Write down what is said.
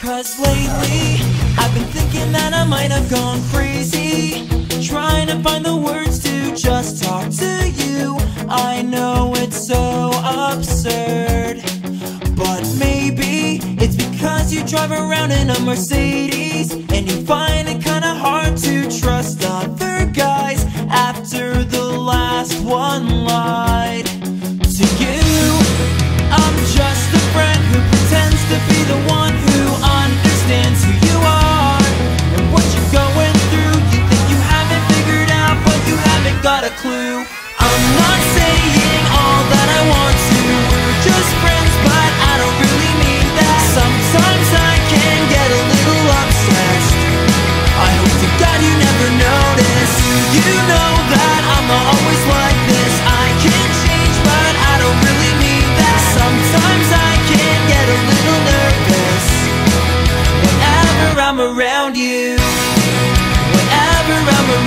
Cause lately, I've been thinking that I might have gone crazy. Trying to find the words to just talk to you. I know it's so absurd. But maybe it's because you drive around in a Mercedes and you find it kinda hard to trust other guys after the last one lied around you. Whenever I'm around.